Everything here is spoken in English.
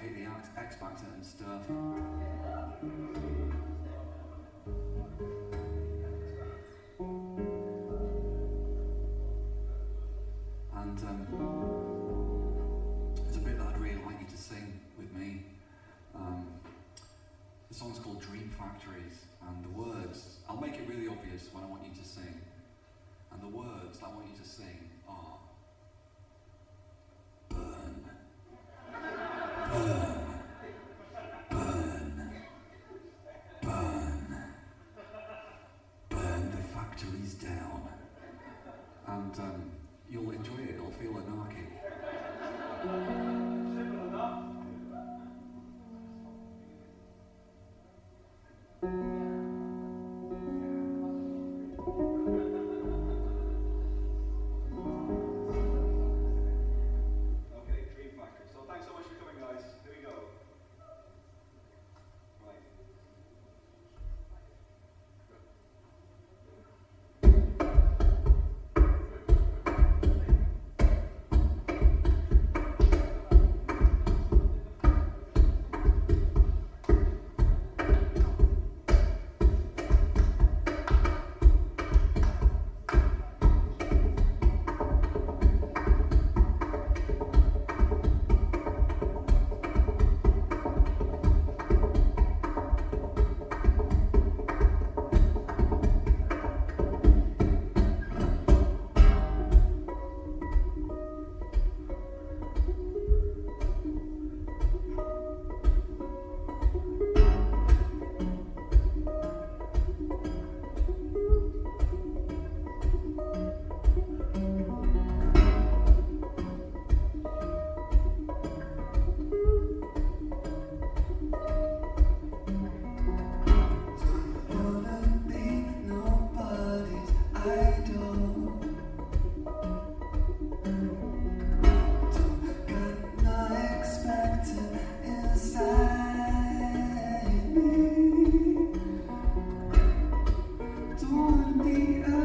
hit the X, X Factor and stuff. And um, there's a bit that I'd really like you to sing with me. Um, the song's called Dream Factories, and the words, I'll make it really obvious when I want you to and um, you'll enjoy it, or feel anarchy. Simple enough. the